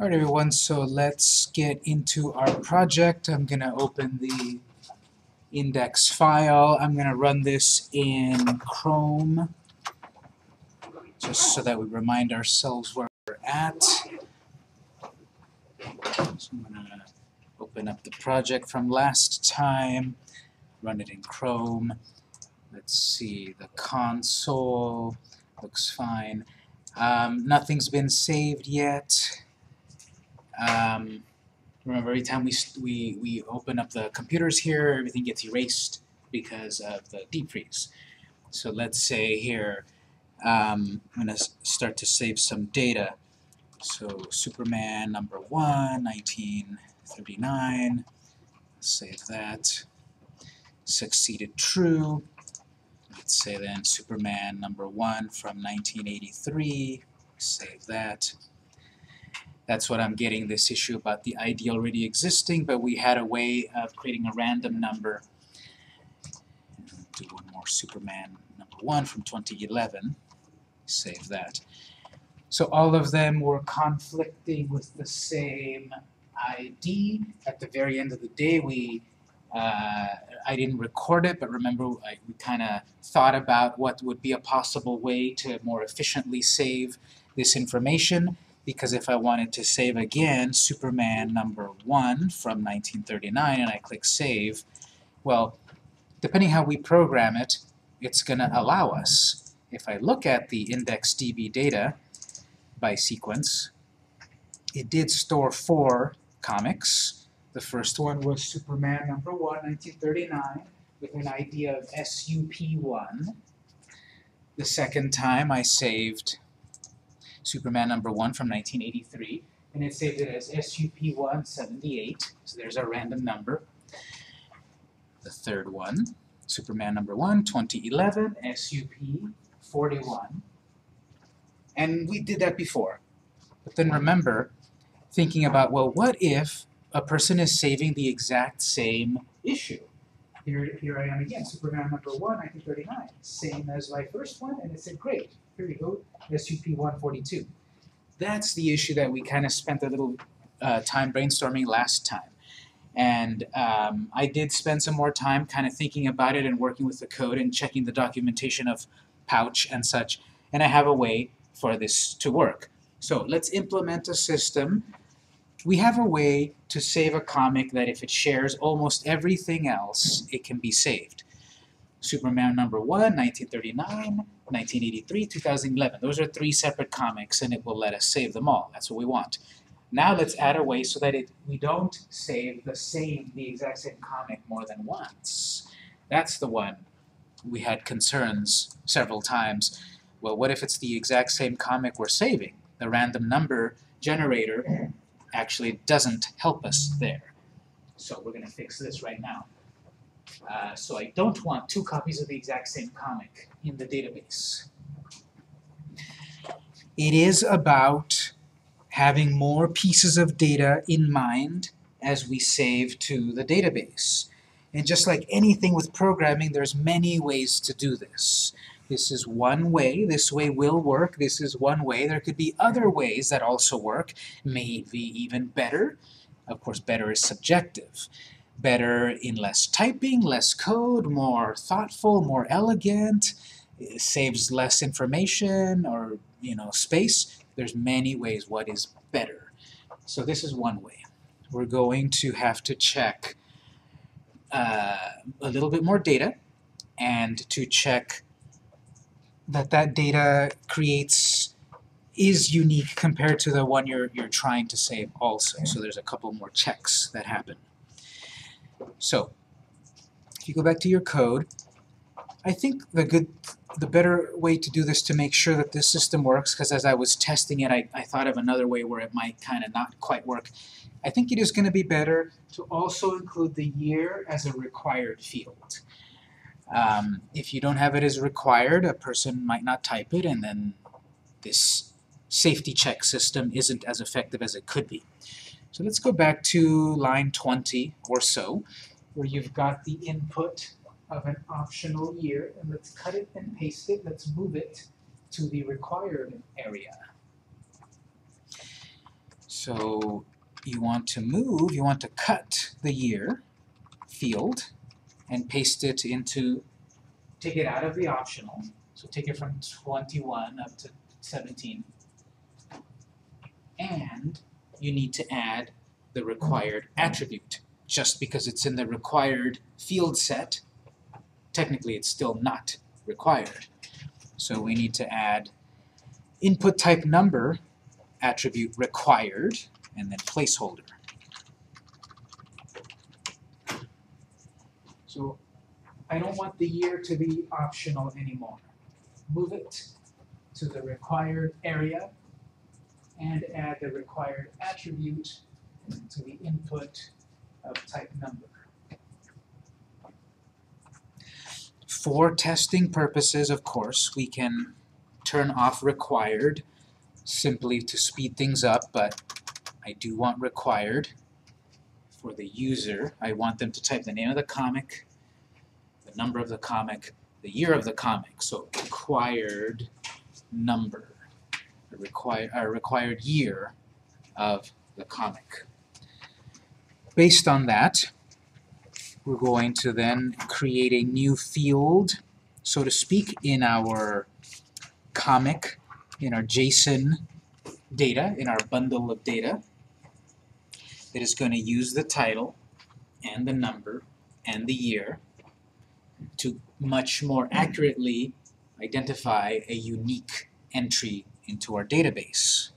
Alright everyone, so let's get into our project. I'm gonna open the index file. I'm gonna run this in Chrome just so that we remind ourselves where we're at. So I'm gonna open up the project from last time, run it in Chrome. Let's see, the console looks fine. Um, nothing's been saved yet. Um, remember, every time we, we, we open up the computers here, everything gets erased because of the deep freeze. So let's say here, um, I'm going to start to save some data. So Superman number 1, 1939, save that. Succeeded true. Let's say then Superman number 1 from 1983, save that. That's what I'm getting this issue about the ID already existing, but we had a way of creating a random number. Do one more Superman number 1 from 2011. Save that. So all of them were conflicting with the same ID. At the very end of the day, we uh, I didn't record it, but remember I, we kind of thought about what would be a possible way to more efficiently save this information because if I wanted to save again Superman number 1 from 1939 and I click Save, well, depending how we program it, it's going to allow us. If I look at the IndexedDB data by sequence, it did store four comics. The first one was Superman number 1, 1939, with an ID of SUP1. The second time I saved Superman number 1 from 1983, and it saved it as SUP178, so there's our random number. The third one, Superman number 1, 2011, SUP41. And we did that before. But then remember, thinking about, well, what if a person is saving the exact same issue? Here, here I am again, Superman number 1, 1939, same as my first one, and it said, great, here we go, SUP142. That's the issue that we kind of spent a little uh, time brainstorming last time. And um, I did spend some more time kind of thinking about it and working with the code and checking the documentation of Pouch and such. And I have a way for this to work. So let's implement a system. We have a way to save a comic that if it shares almost everything else, it can be saved. Superman number 1, 1939, 1983, 2011. Those are three separate comics and it will let us save them all. That's what we want. Now let's add a way so that it, we don't save the same, the exact same comic more than once. That's the one we had concerns several times. Well, what if it's the exact same comic we're saving? The random number generator actually doesn't help us there. So we're going to fix this right now. Uh, so I don't want two copies of the exact same comic in the database. It is about having more pieces of data in mind as we save to the database. And just like anything with programming, there's many ways to do this. This is one way, this way will work, this is one way. There could be other ways that also work, maybe even better. Of course, better is subjective better in less typing, less code, more thoughtful, more elegant, saves less information or you know space. There's many ways what is better. So this is one way. We're going to have to check uh, a little bit more data and to check that that data creates is unique compared to the one you're, you're trying to save also. So there's a couple more checks that happen. So, if you go back to your code, I think the good, the better way to do this to make sure that this system works, because as I was testing it, I, I thought of another way where it might kind of not quite work. I think it is going to be better to also include the year as a required field. Um, if you don't have it as required, a person might not type it, and then this safety check system isn't as effective as it could be. So let's go back to line 20 or so, where you've got the input of an optional year, and let's cut it and paste it. Let's move it to the required area. So you want to move, you want to cut the year field and paste it into, take it out of the optional. So take it from 21 up to 17. You need to add the required attribute. Just because it's in the required field set, technically it's still not required. So we need to add input type number attribute required and then placeholder. So I don't want the year to be optional anymore. Move it to the required area and add the required attribute to the input of type number. For testing purposes, of course, we can turn off required simply to speed things up, but I do want required for the user. I want them to type the name of the comic, the number of the comic, the year of the comic. So required number, a required, required year of the comic. Based on that, we're going to then create a new field, so to speak, in our comic, in our JSON data, in our bundle of data, that is going to use the title and the number and the year to much more accurately identify a unique entry into our database.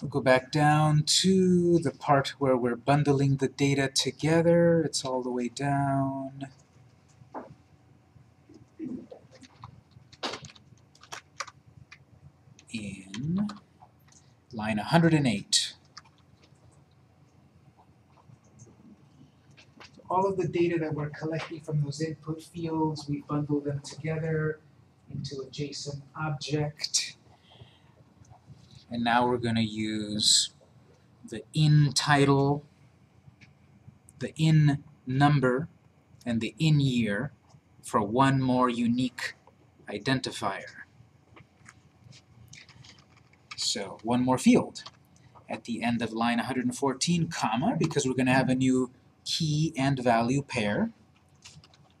We'll go back down to the part where we're bundling the data together. It's all the way down. In line 108. all of the data that we're collecting from those input fields, we bundle them together into a JSON object. And now we're going to use the in title, the in number, and the in year for one more unique identifier. So one more field at the end of line 114, comma, because we're going to have a new key and value pair,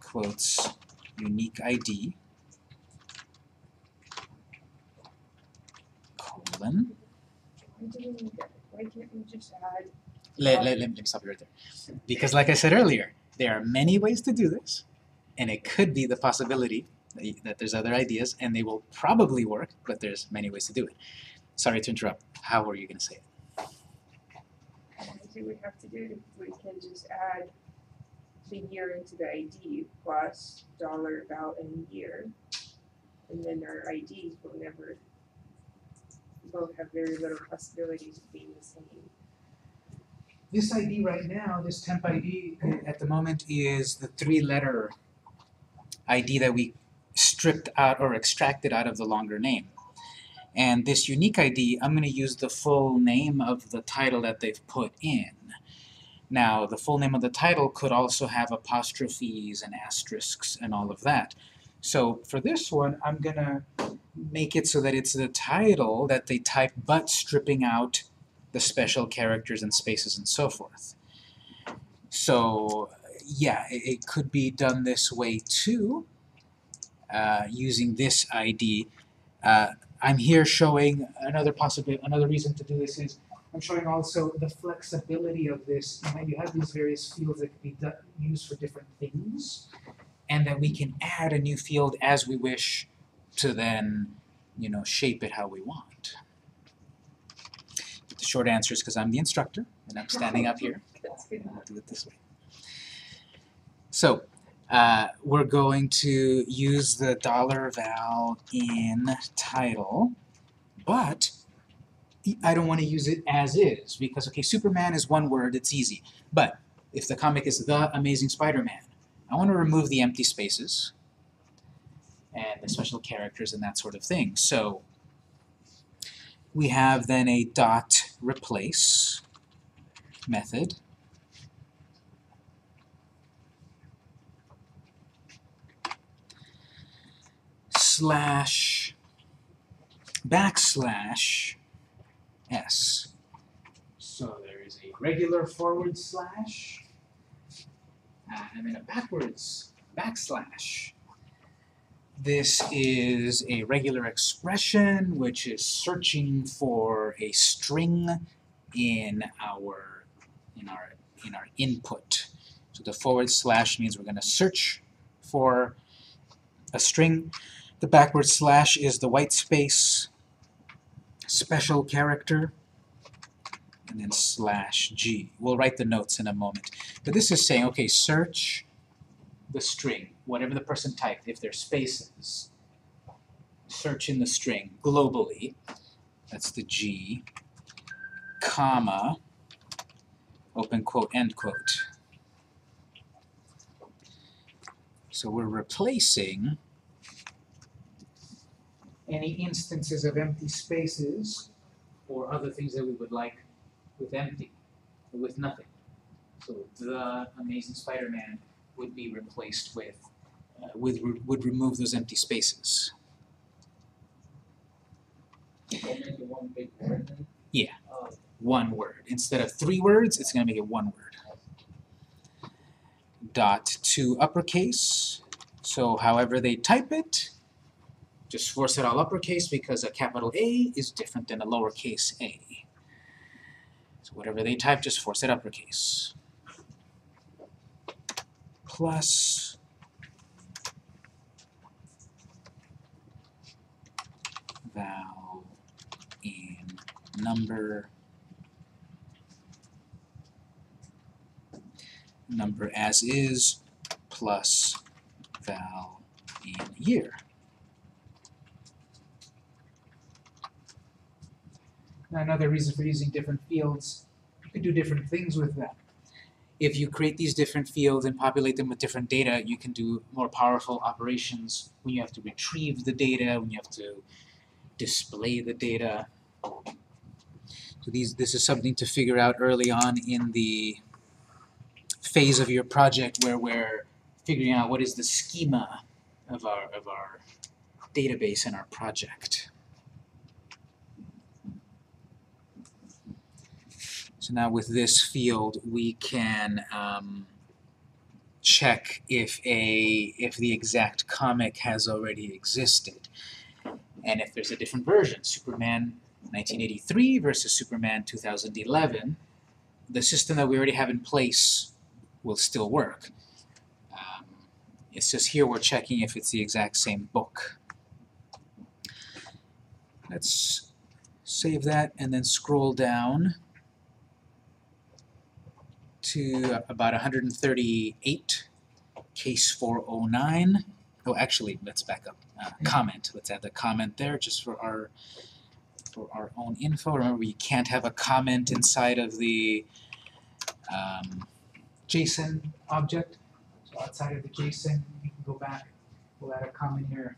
quotes unique ID, colon. Why do we need that? Why can't we just add? Let, let, let me stop you right there. Because like I said earlier, there are many ways to do this, and it could be the possibility that, there's other ideas, and they will probably work, but there's many ways to do it. Sorry to interrupt. How were you going to say it? Do we have to do we can just add the year into the ID plus dollar about and year? And then our IDs will never, both have very little possibilities of being the same. This ID right now, this temp ID uh, at the moment is the three-letter ID that we stripped out or extracted out of the longer name. And this unique ID, I'm going to use the full name of the title that they've put in. Now, the full name of the title could also have apostrophes and asterisks and all of that. So for this one, I'm going to make it so that it's the title that they type, but stripping out the special characters and spaces and so forth. So yeah, it, it could be done this way too, uh, using this ID. Uh, I'm here showing another possibility, another reason to do this is I'm showing also the flexibility of this. You, know, you have these various fields that can be used for different things, and that we can add a new field as we wish to then, you know, shape it how we want. The short answer is because I'm the instructor and I'm standing up here. I'll do it this way. So, uh, we're going to use the dollar val in title, but I don't want to use it as is because, okay, Superman is one word, it's easy. But if the comic is The Amazing Spider-Man, I want to remove the empty spaces and the special characters and that sort of thing. So, we have then a dot replace method slash backslash S. So there is a regular forward slash, and then a backwards backslash. This is a regular expression which is searching for a string in our in our in our input. So the forward slash means we're going to search for a string. The backward slash is the white space special character and then slash g. We'll write the notes in a moment. But this is saying, okay, search the string, whatever the person typed, if there's spaces, search in the string globally, that's the G, comma, open quote, end quote. So we're replacing any instances of empty spaces or other things that we would like with empty, with nothing. So the Amazing Spider-Man would be replaced with, uh, with would remove those empty spaces. So make it one word? Yeah. Uh, One word. Instead of three words, it's going to make it one word. Dot to uppercase. So however they type it, just force it all uppercase because a capital A is different than a lowercase a. So whatever they type, just force it uppercase. Plus val in number number as is plus val in year. Another reason for using different fields, you can do different things with them. If you create these different fields and populate them with different data, you can do more powerful operations when you have to retrieve the data, when you have to display the data. So these, this is something to figure out early on in the phase of your project where we're figuring out what is the schema of our, of our database and our project. So now with this field, we can um, check if a if the exact comic has already existed, and if there's a different version, Superman 1983 versus Superman 2011, the system that we already have in place will still work. Um, it's just here we're checking if it's the exact same book. Let's save that and then scroll down to about 138, case 409. Oh, actually, let's back up. Uh, comment. Let's add the comment there just for our for our own info. Remember, we can't have a comment inside of the um, JSON object. So outside of the JSON, we can go back. We'll add a comment here.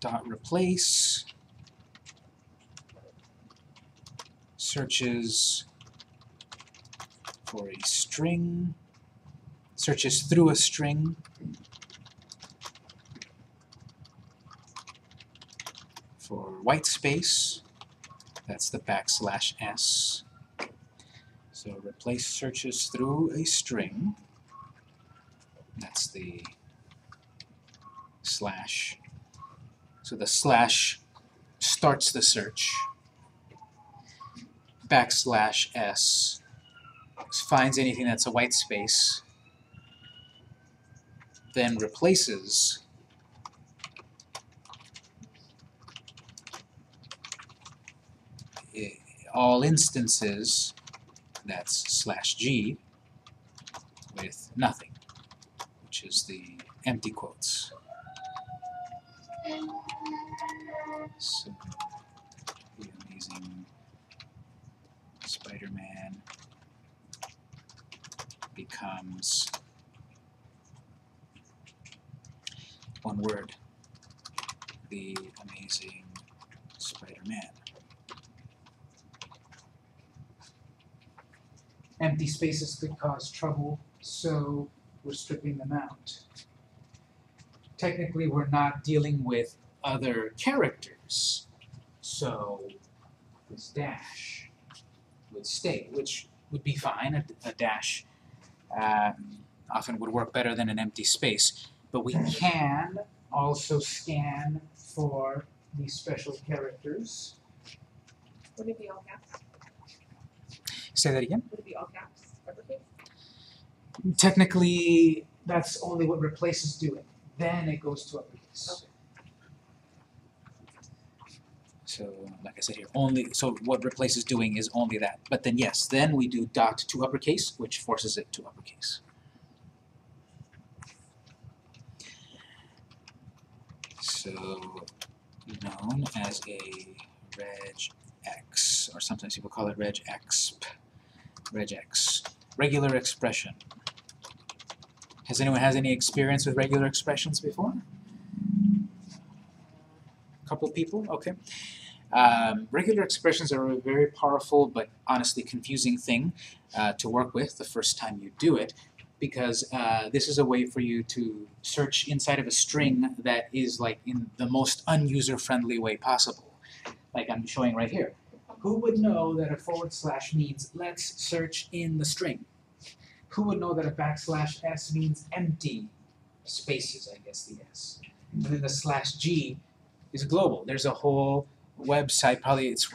Dot replace searches for a string, searches through a string, for white space, that's the backslash s. So replace searches through a string, that's the slash. So the slash starts the search, backslash s finds anything that's a white space, then replaces all instances, that's slash g, with nothing, which is the empty quotes. So, amazing Spider-Man becomes one word, the amazing Spider-Man. Empty spaces could cause trouble, so we're stripping them out. Technically, we're not dealing with other characters, so this dash would stay, which would be fine, a, a dash um, often would work better than an empty space. But we can also scan for these special characters. Would it be all caps? Say that again? Would it be all caps, uppercase? Technically, that's only what replaces is doing. Then it goes to uppercase. So, like I said here, only so what replace is doing is only that. But then yes, then we do dot to uppercase, which forces it to uppercase. So known as a regex, or sometimes people call it regexp, regex, regular expression. Has anyone has any experience with regular expressions before? A couple people, okay. Um, regular expressions are a very powerful but honestly confusing thing uh, to work with the first time you do it because uh, this is a way for you to search inside of a string that is like in the most unuser friendly way possible. Like I'm showing right here. Who would know that a forward slash means let's search in the string? Who would know that a backslash s means empty spaces, I guess the s. And then the slash g is global. There's a whole website, probably it's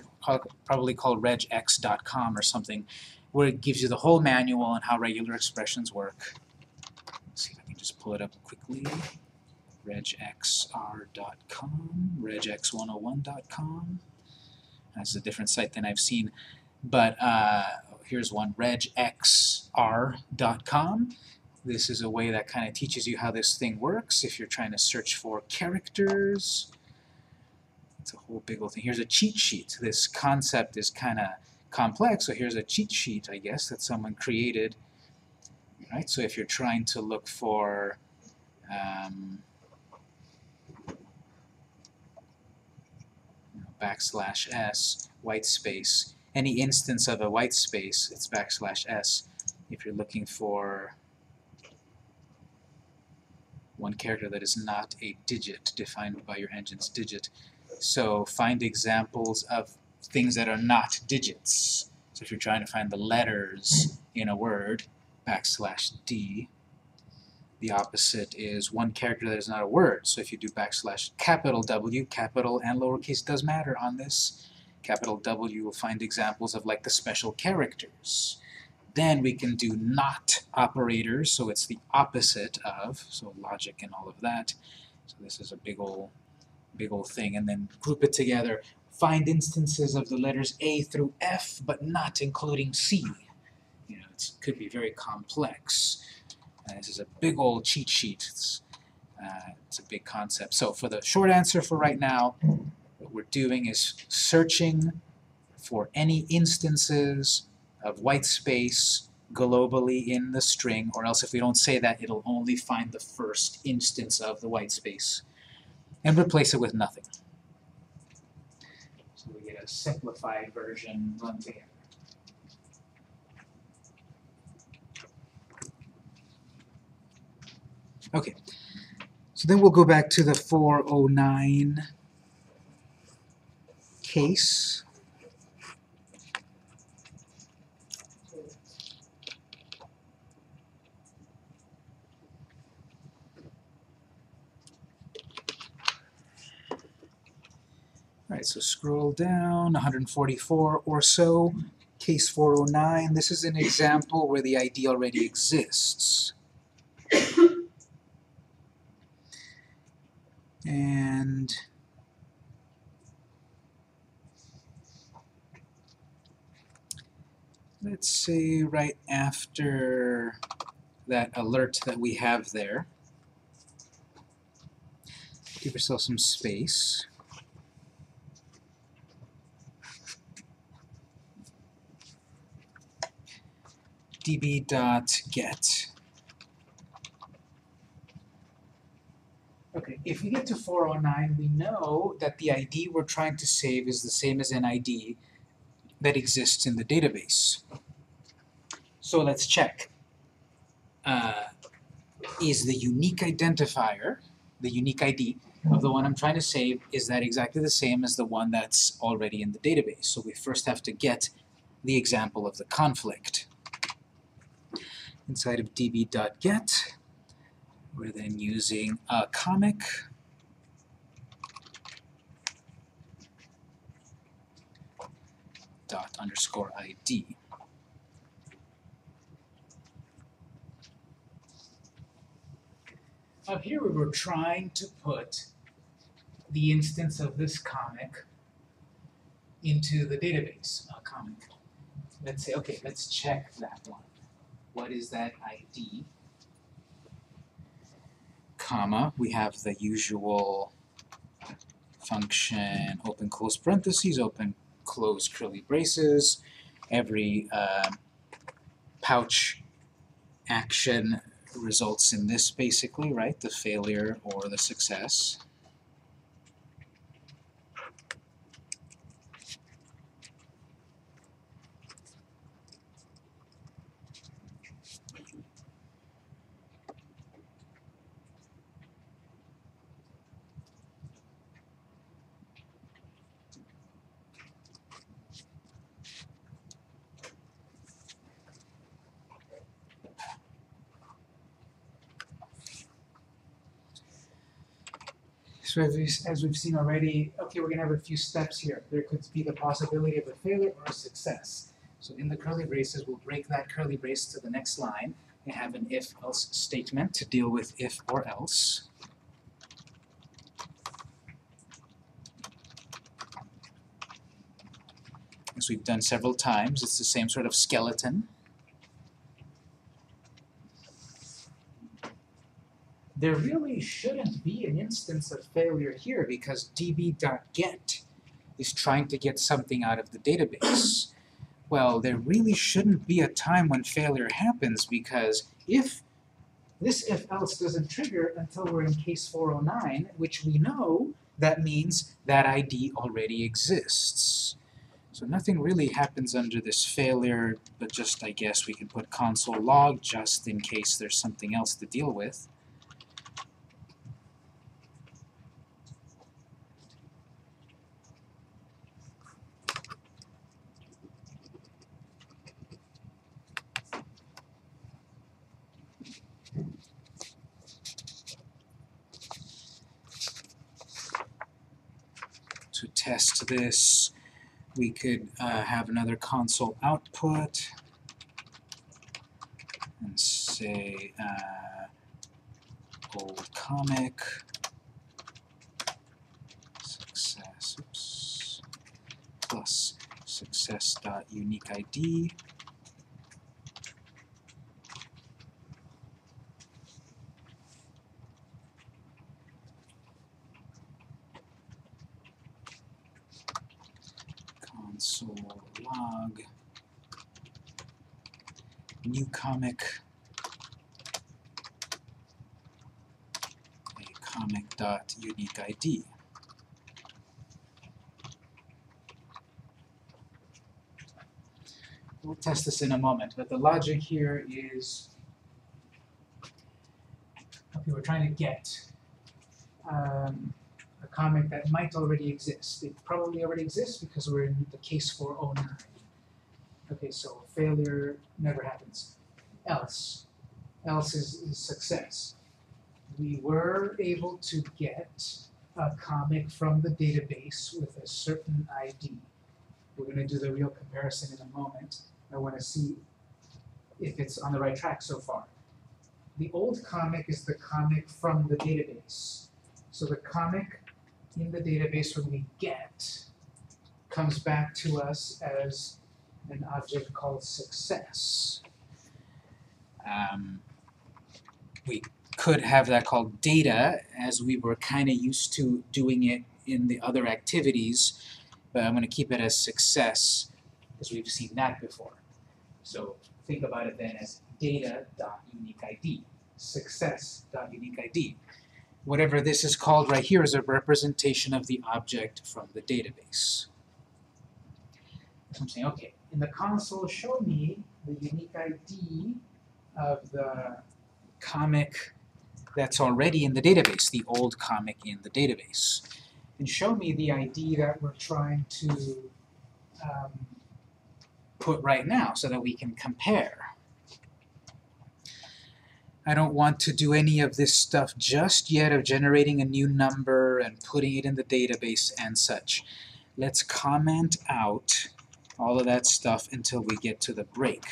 probably called regex.com or something, where it gives you the whole manual on how regular expressions work. Let's see if I can just pull it up quickly. regexr.com, regex101.com. That's a different site than I've seen. But uh, here's one, regexr.com. This is a way that kind of teaches you how this thing works if you're trying to search for characters. Big old thing. Here's a cheat sheet. This concept is kind of complex, so here's a cheat sheet, I guess, that someone created. Right, so if you're trying to look for um, backslash s, white space, any instance of a white space, it's backslash s. If you're looking for one character that is not a digit defined by your engine's digit, so find examples of things that are not digits. So if you're trying to find the letters in a word, backslash d. The opposite is one character that is not a word. So if you do backslash capital W, capital and lowercase does matter on this. Capital W will find examples of like the special characters. Then we can do not operators, so it's the opposite of, so logic and all of that. So this is a big old big old thing, and then group it together. Find instances of the letters A through F, but not including C. You know, it could be very complex. And this is a big old cheat sheet. It's, uh, it's a big concept. So for the short answer for right now, what we're doing is searching for any instances of white space globally in the string, or else if we don't say that, it'll only find the first instance of the white space and replace it with nothing. So we get a simplified version run together. Okay, so then we'll go back to the 409 case. Alright, so scroll down, 144 or so, case 409. This is an example where the ID already exists. And let's say right after that alert that we have there, give yourself some space. db.get. Okay, if we get to 409, we know that the ID we're trying to save is the same as an ID that exists in the database. So let's check. Uh, is the unique identifier, the unique ID, of the one I'm trying to save, is that exactly the same as the one that's already in the database? So we first have to get the example of the conflict. Inside of db.get, we're then using a comic dot underscore ID. Up here we were trying to put the instance of this comic into the database, a comic. Let's say, okay, let's check that one. What is that ID? Comma, we have the usual function, open close parentheses, open close curly braces. Every um, pouch action results in this basically, right? The failure or the success. So as we've, as we've seen already, okay, we're gonna have a few steps here. There could be the possibility of a failure or a success. So in the curly braces, we'll break that curly brace to the next line and have an if-else statement to deal with if or else. As we've done several times, it's the same sort of skeleton. There really shouldn't be an instance of failure here because db.get is trying to get something out of the database. Well, there really shouldn't be a time when failure happens because if this if else doesn't trigger until we're in case 409, which we know that means that ID already exists. So nothing really happens under this failure, but just I guess we can put console log just in case there's something else to deal with. to this, we could uh, have another console output and say uh, old comic. Success oops, plus success dot unique ID console log new comic a comic dot unique ID. We'll test this in a moment, but the logic here is okay, we're trying to get um, a comic that might already exist. It probably already exists because we're in the case 409. Okay, so failure never happens. Else. Else is, is success. We were able to get a comic from the database with a certain ID. We're going to do the real comparison in a moment. I want to see if it's on the right track so far. The old comic is the comic from the database. So the comic in the database when we get comes back to us as an object called success. Um, we could have that called data as we were kind of used to doing it in the other activities, but I'm going to keep it as success because we've seen that before. So think about it then as data.uniqueID, success.uniqueID. Whatever this is called right here is a representation of the object from the database. So I'm saying, okay, in the console, show me the unique ID of the comic that's already in the database, the old comic in the database. And show me the ID that we're trying to um, put right now so that we can compare. I don't want to do any of this stuff just yet of generating a new number and putting it in the database and such. Let's comment out all of that stuff until we get to the break.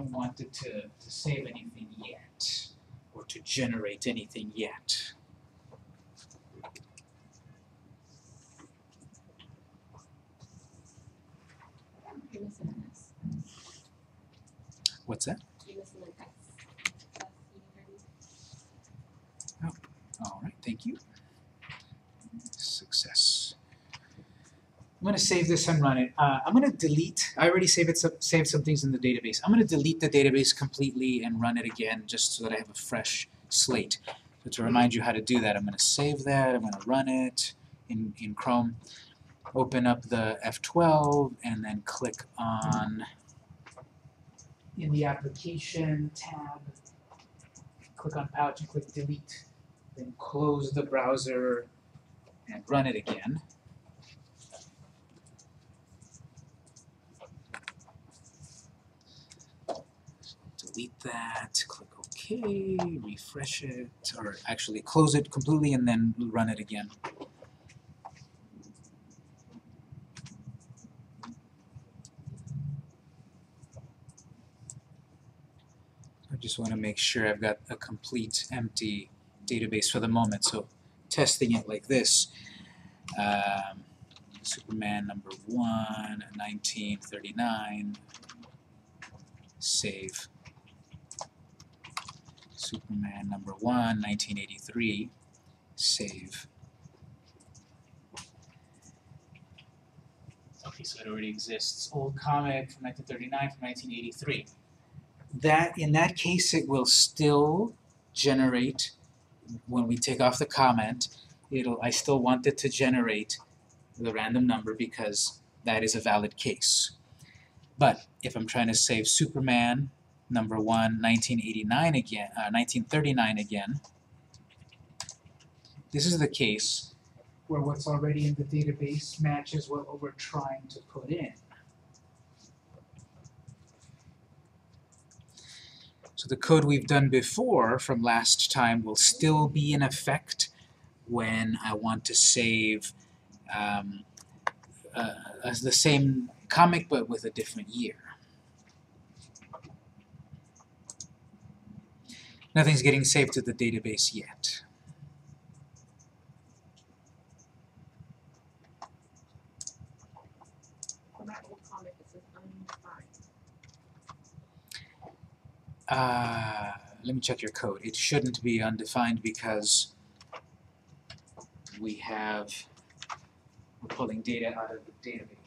I don't want to, to save anything yet, or to generate anything yet. You're missing an S. What's that? You're missing an S. S, you heard me. All right, thank you. Success. I'm going to save this and run it. Uh, I'm going to delete. I already saved it. Some, saved some things in the database. I'm going to delete the database completely and run it again, just so that I have a fresh slate. So to remind you how to do that, I'm going to save that. I'm going to run it in in Chrome. Open up the F12 and then click on in the application tab. Click on Pouch and click delete then close the browser and run it again. Delete that, click OK, refresh it, or actually close it completely and then run it again. I just want to make sure I've got a complete empty database for the moment, so testing it like this. Um, Superman number one, 1939, save. Superman number one, 1983, save. Okay, so it already exists. Old comic from 1939 from 1983. That, in that case, it will still generate when we take off the comment, it'll I still want it to generate the random number because that is a valid case. But if I'm trying to save Superman number 1 1989 again, uh, 1939 again, this is the case where what's already in the database matches what we're trying to put in. So the code we've done before from last time will still be in effect when I want to save um, uh, as the same comic but with a different year. Nothing's getting saved to the database yet. Uh, let me check your code. It shouldn't be undefined because we have, we're pulling data out of the database.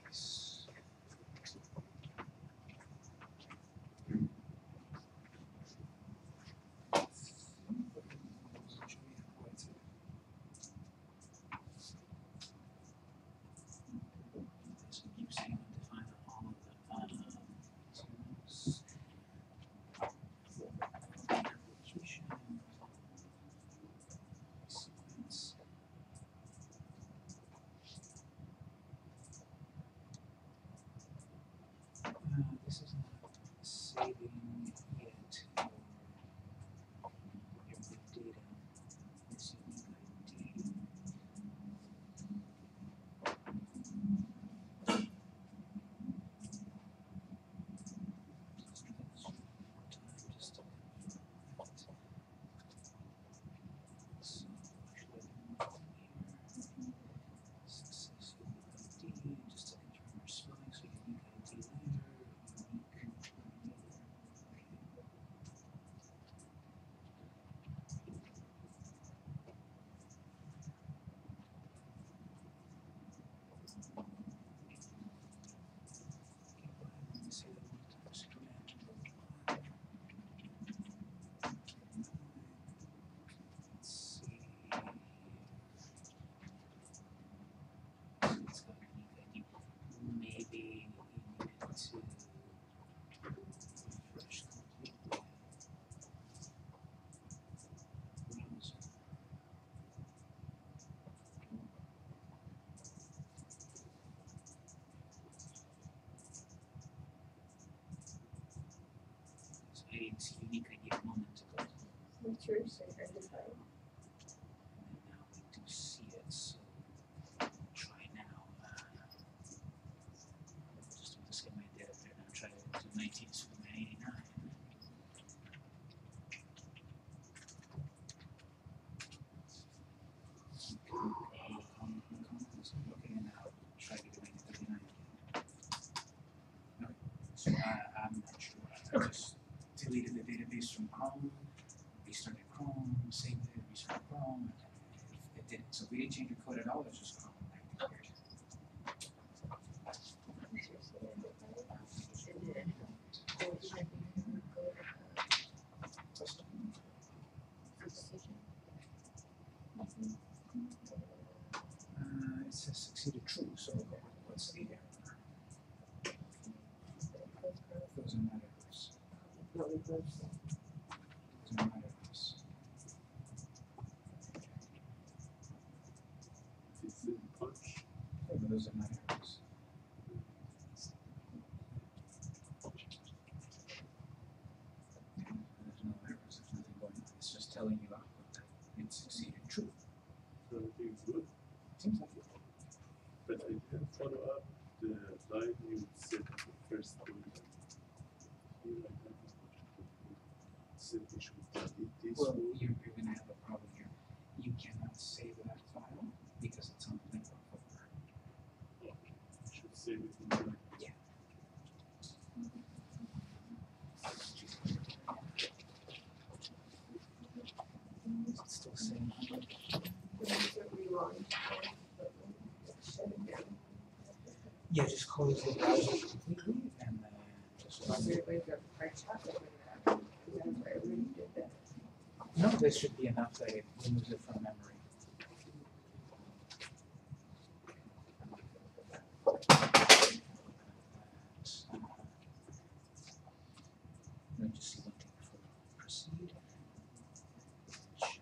AIM's unique idea a moment ago. What's yours identified? And now we do see it, so try now. Uh, just just get my data up there now. Try to do 19 to 89. Okay, now try to do 1939 again. Okay, so I, I'm not sure. I just deleted the database from Chrome restarted Chrome, saved it, restarted Chrome, and it, it didn't. So we didn't change the code at all, it's just Chrome activated. What's yours identified? Uh, it says succeeded true, so what's the error? Those are not errors. No, we both. Those are not errors. It's in punch. Not errors. There's no errors, there's nothing going on, it's just telling you output that it succeeded true. So everything's good. Seems like it. But I didn't follow up the line you said the first one. Said we should this Well, you're, you're gonna have a problem here. You cannot say that file because it's on the network folder. Okay. Should save it in the Is it still saying hundred? The ones that we launched, it down. Yeah, just close the browser completely and then just I already. No, this should be enough uh, that it removes it from memory. Let me just see one thing before we proceed. Check.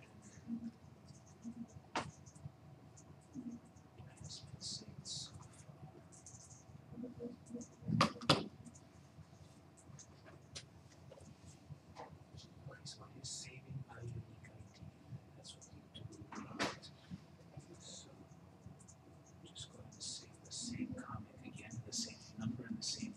Has been saved so far. Okay, so it is saving a unique ID. That's what you do, right? So just go ahead and save the same comic again, the same number and the same year.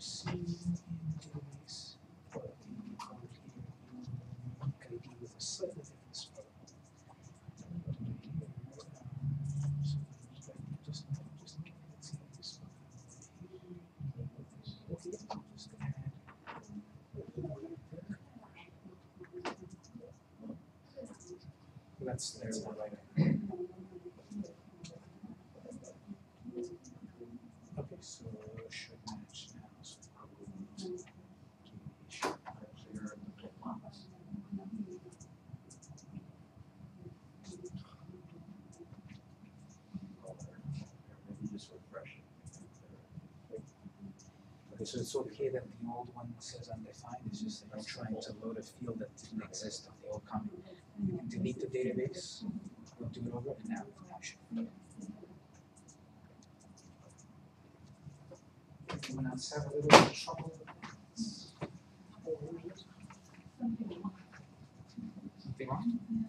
Seen in database, but the code here, unique ID with a slightly different spelling. That's, that's not right. Okay, so should match now, so. Okay, so it's okay that the old one says undefined, it's just that you're trying to load a field that didn't exist on the old common. Delete the database, we'll do it over, and now, now should. Anyone have a little bit of trouble? Something wrong?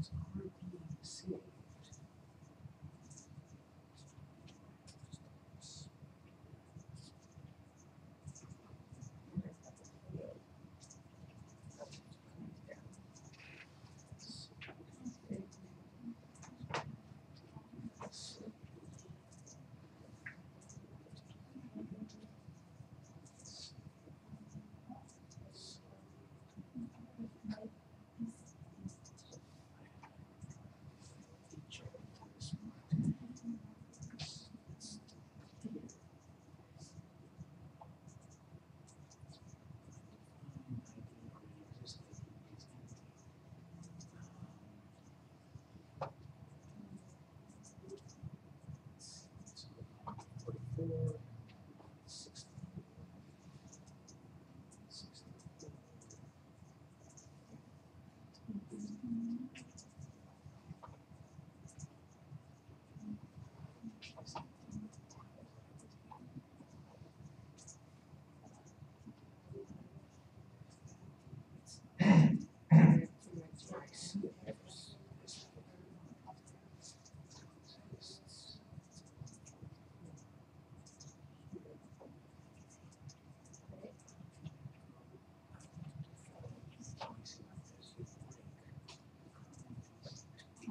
is RBC.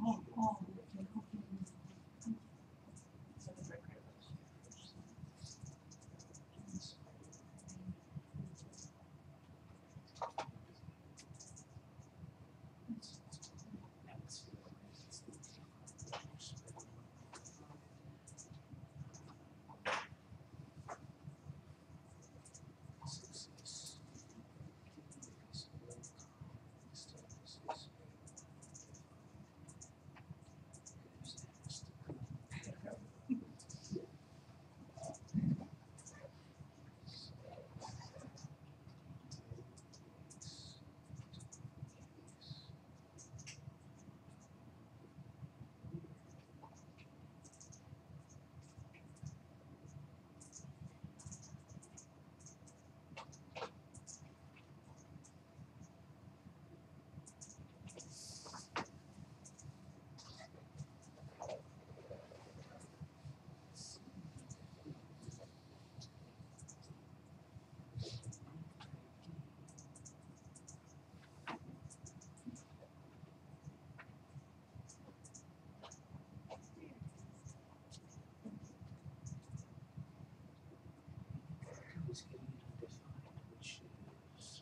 Oh. oh. is given to defined, which is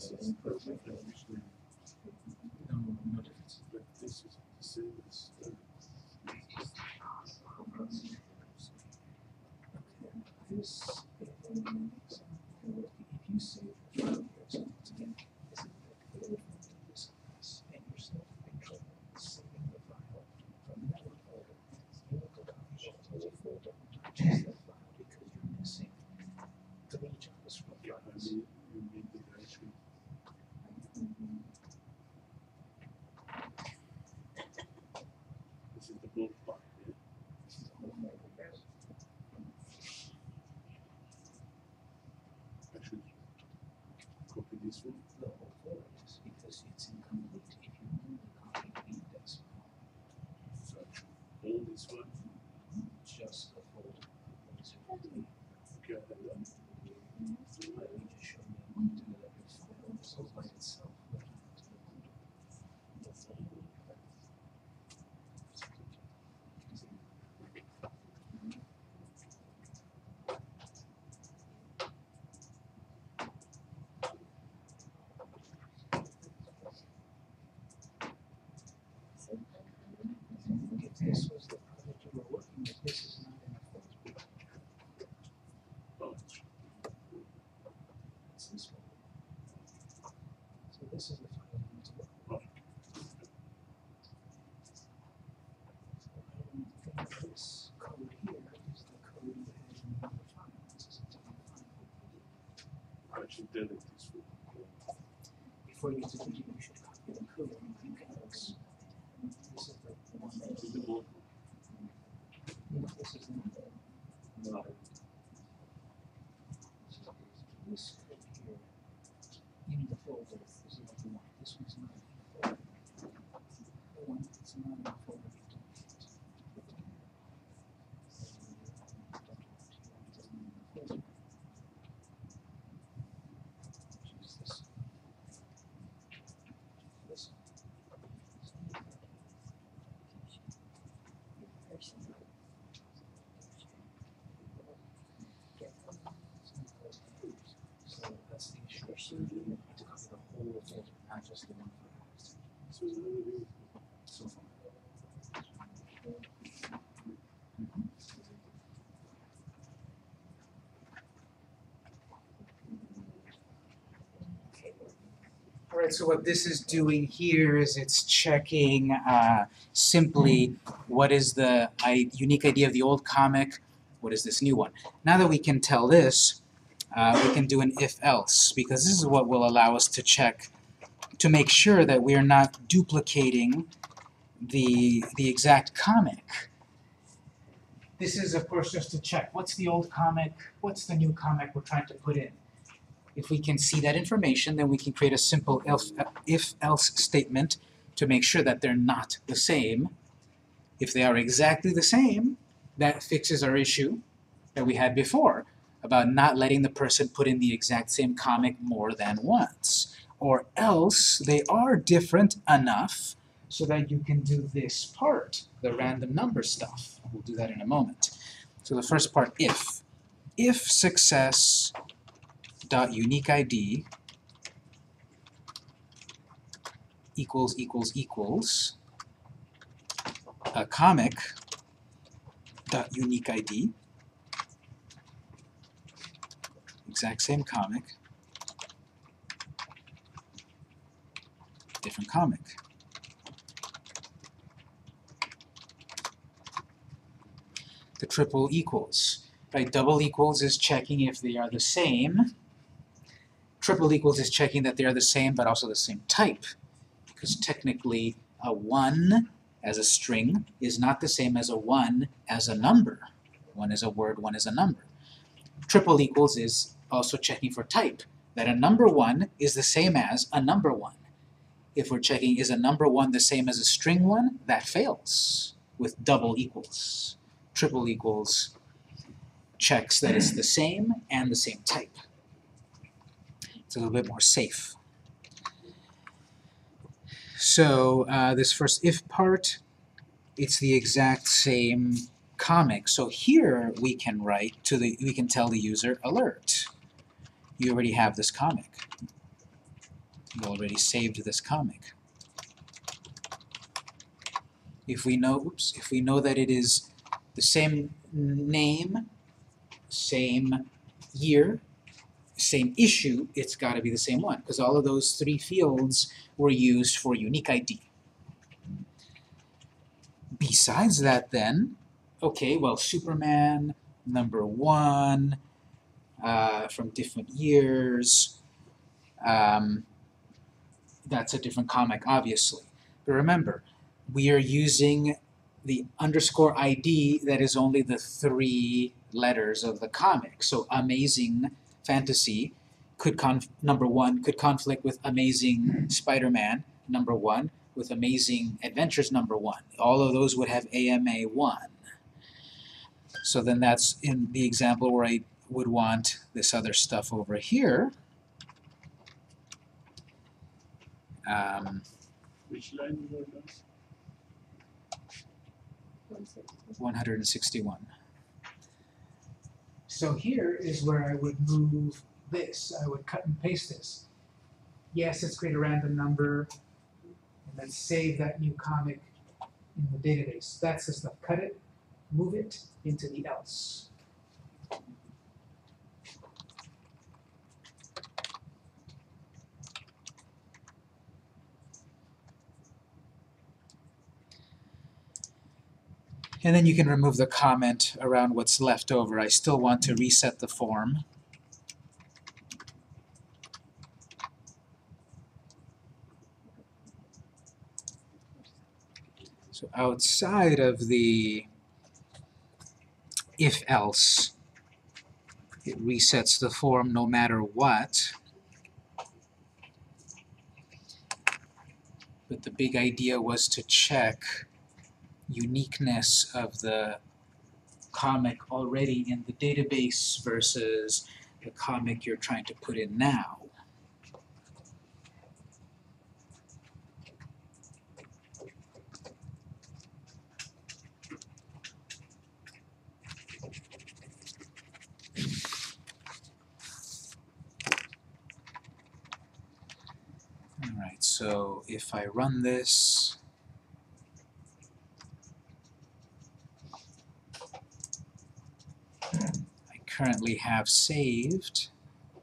this is and usually, no, not but this is, this this. The whole because it's incomplete if you only copy the index So All this one, Just the is incomplete. okay, I have that. Let me just show you how to do that with file, so by itself. but not to the folder. If this was the project you were working with, this is not in a folder. Oh, It's this one. So this is the file you need to work with. think this code here is the code you had in the other file. This is a different file. I should delete this one. Before you delete it, you should copy the code and you can fix. This is the one that, To the old no, this is not the, one. this is this code here. In the folder, this is what you want. This one's not in the folder. The one that's not in the folder, you don't want. Choose this. This. So that's the issue. You need to copy the whole folder, not just the one. So far. All right, so what this is doing here is it's checking uh, simply what is the unique idea of the old comic, what is this new one. Now that we can tell this, uh, we can do an if-else, because this is what will allow us to check, to make sure that we are not duplicating the, the exact comic. This is, of course, just to check, what's the old comic, what's the new comic we're trying to put in. If we can see that information, then we can create a simple if, if-else statement to make sure that they're not the same. If they are exactly the same, that fixes our issue that we had before about not letting the person put in the exact same comic more than once. Or else they are different enough so that you can do this part, the random number stuff. We'll do that in a moment. So the first part, if. If success dot unique ID equals equals equals a comic dot unique ID exact same comic different comic the triple equals right double equals is checking if they are the same triple equals is checking that they are the same but also the same type because technically a 1 as a string is not the same as a 1 as a number. One is a word, one is a number. Triple equals is also checking for type, that a number 1 is the same as a number 1. If we're checking is a number 1 the same as a string 1, that fails with double equals. Triple equals checks that it's the same and the same type. It's a little bit more safe. So uh, this first if part, it's the exact same comic. So here we can write to the, we can tell the user alert. You already have this comic. You already saved this comic. If we know, oops, if we know that it is the same name, same year, same issue, it's got to be the same one because all of those three fields were used for unique ID. Besides that then, okay, well Superman, number one, uh, from different years, um, that's a different comic obviously. But remember, we are using the underscore ID that is only the three letters of the comic. So amazing fantasy could conf- number one could conflict with amazing Spider-Man number one with amazing adventures number one. All of those would have AMA one. So then that's in the example where I would want this other stuff over here. Um, Which line you were on? 161. So here is where I would move this. I would cut and paste this. Yes, let's create a random number and then save that new comic in the database. That's the stuff. Cut it, move it into the else. And then you can remove the comment around what's left over. I still want to reset the form. So outside of the if else, it resets the form no matter what. But the big idea was to check uniqueness of the comic already in the database versus the comic you're trying to put in now. Alright, so if I run this, currently have saved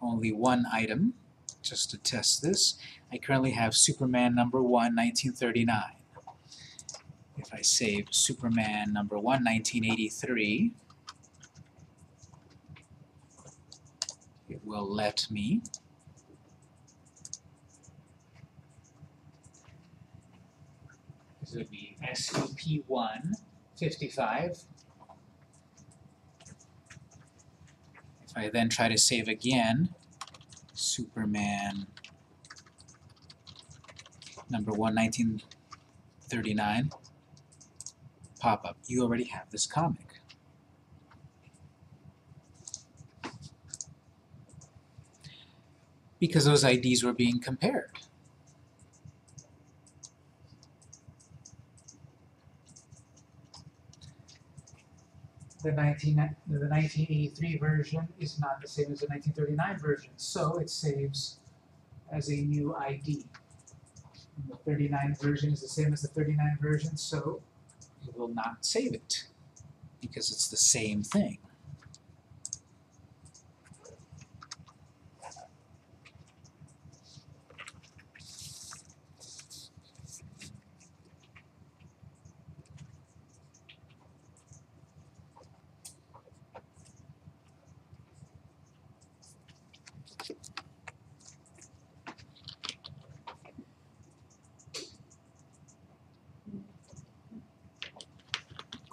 only one item, just to test this. I currently have Superman number 1, 1939. If I save Superman number 1, 1983, it will let me This would be SCP-155 I then try to save again, Superman number one nineteen thirty-nine, pop up. You already have this comic. Because those IDs were being compared. The nineteen, the nineteen eighty-three version is not the same as the nineteen thirty-nine version, so it saves as a new ID. And the thirty-nine version is the same as the thirty-nine version, so it will not save it, because it's the same thing.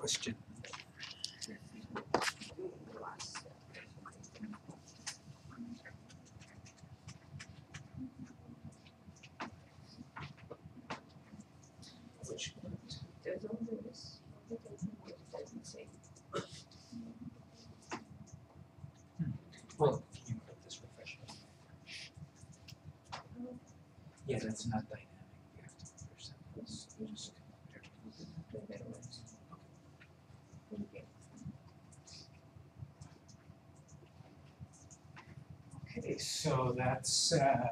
Question? Which one? Does all this, it doesn't say. Well, can you put this refresh? Yeah, that's not dynamic, you have to percent this, you just compare. the better ones. Okay. So that's, uh,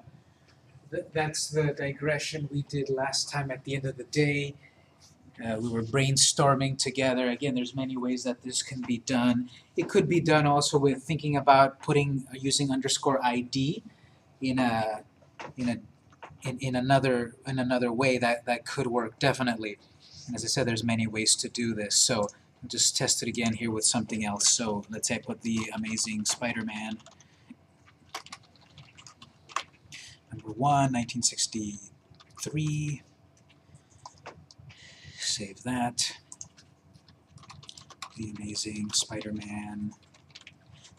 th- that's the digression we did last time at the end of the day. Uh, we were brainstorming together, again, there's many ways that this can be done. It could be done also with thinking about putting, uh, using underscore ID in a, in a, in, in another, in another way that, that could work, definitely. And as I said, there's many ways to do this, so just test it again here with something else. So let's say I put the Amazing Spider-Man number one, 1963. Save that. The Amazing Spider-Man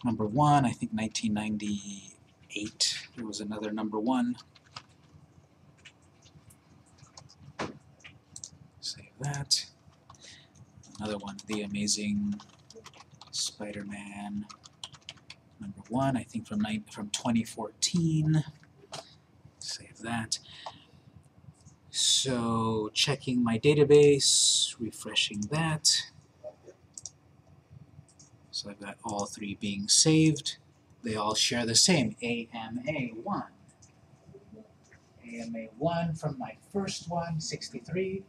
number one, I think 1998. There was another number one. Save that. Another one, The Amazing Spider-Man number one, I think from from 2014. That. So checking my database, refreshing that. So I've got all three being saved. They all share the same AMA1. AMA1 from my first one, 63.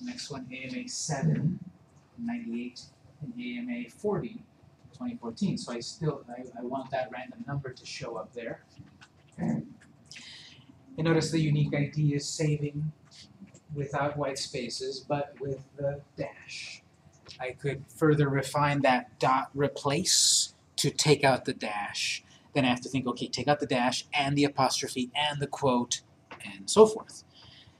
Next one, AMA7, 98, and AMA40, 2014. So I still, I, I want that random number to show up there. And notice the unique ID is saving without white spaces, but with the dash. I could further refine that dot replace to take out the dash. Then I have to think, okay, take out the dash and the apostrophe and the quote and so forth.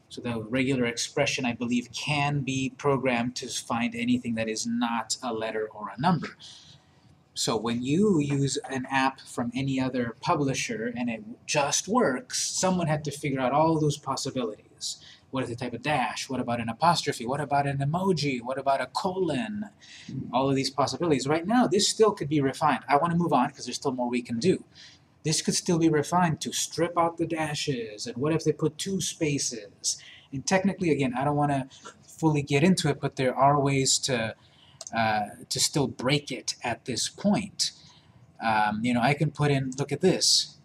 So the regular expression, I believe, can be programmed to find anything that is not a letter or a number. So when you use an app from any other publisher and it just works, someone had to figure out all those possibilities. What is the type of dash? What about an apostrophe? What about an emoji? What about a colon? Hmm. All of these possibilities. Right now, this still could be refined. I want to move on because there's still more we can do. This could still be refined to strip out the dashes, and what if they put two spaces? And technically, again, I don't want to fully get into it, but there are ways to uh, to still break it at this point. Um, you know, I can put in, look at this.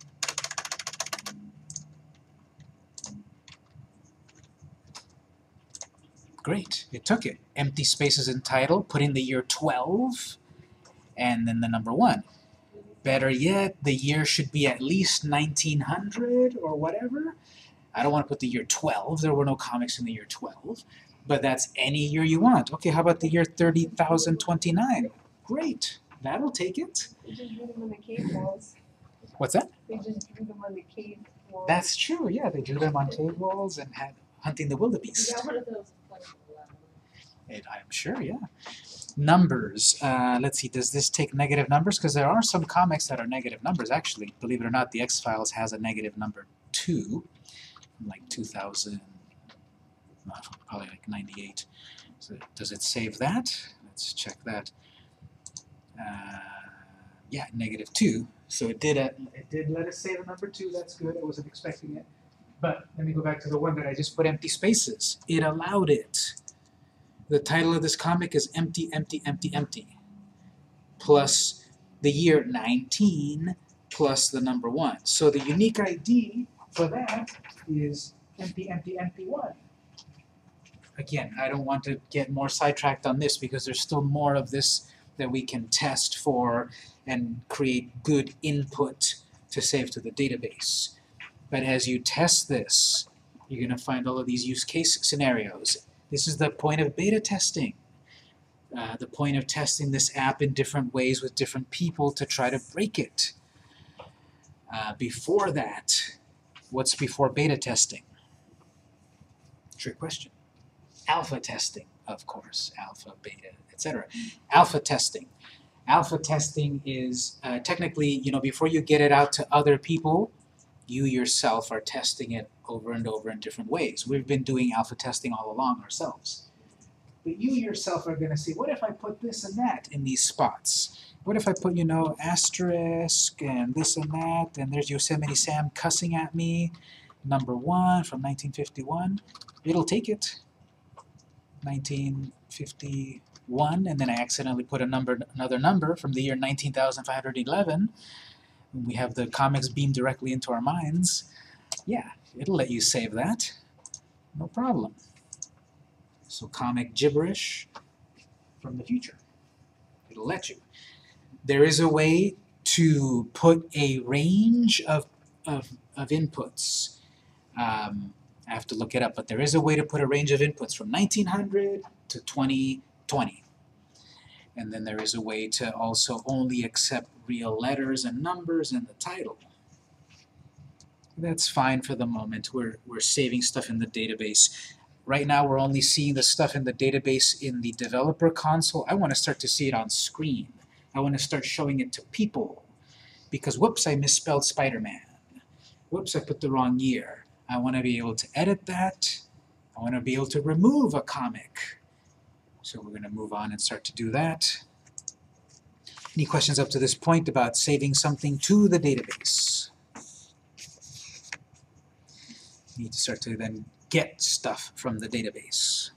Great, it took it. Empty spaces in title, put in the year 12, and then the number 1. Better yet, the year should be at least 1900 or whatever. I don't want to put the year 12, there were no comics in the year 12 but that's any year you want. Okay, how about the year 30,029? Great, that'll take it. They just drew them on the cave walls. What's that? They just drew them on the cave walls. That's true, yeah, they drew them on cave walls and had hunting the wildebeest. got one of those levels. I'm sure, yeah. Numbers, uh, let's see, does this take negative numbers? Because there are some comics that are negative numbers, actually. Believe it or not, the X-Files has a negative number 2, like 2000, uh, probably like 98. So does it save that? Let's check that. Uh, yeah, negative 2. So it did, uh, it did let us save a number 2, that's good, I wasn't expecting it. But let me go back to the one that I just put empty spaces. It allowed it. The title of this comic is Empty, Empty, Empty, Empty, plus the year 19 plus the number 1. So the unique ID for that is Empty, Empty, Empty 1. Again, I don't want to get more sidetracked on this because there's still more of this that we can test for and create good input to save to the database. But as you test this, you're going to find all of these use case scenarios. This is the point of beta testing. Uh, the point of testing this app in different ways with different people to try to break it. Uh, before that, what's before beta testing? Trick question. Alpha testing, of course, alpha, beta, etc. Alpha testing. Alpha testing is uh, technically, you know, before you get it out to other people, you yourself are testing it over and over in different ways. We've been doing alpha testing all along ourselves. But you yourself are going to see, what if I put this and that in these spots? What if I put, you know, asterisk and this and that, and there's Yosemite Sam cussing at me, number one from 1951. It'll take it. 1951, and then I accidentally put a number, another number from the year 19,511. We have the comics beamed directly into our minds. Yeah, it'll let you save that. No problem. So comic gibberish from the future. It'll let you. There is a way to put a range of, of, of inputs. Um, I have to look it up, but there is a way to put a range of inputs from 1900 to 2020. And then there is a way to also only accept real letters and numbers in the title. That's fine for the moment. We're, we're saving stuff in the database. Right now, we're only seeing the stuff in the database in the developer console. I wanna start to see it on screen. I wanna start showing it to people. Because whoops, I misspelled Spider-Man. Whoops, I put the wrong year. I wanna be able to edit that. I wanna be able to remove a comic. So we're gonna move on and start to do that. Any questions up to this point about saving something to the database? Need to start to then get stuff from the database.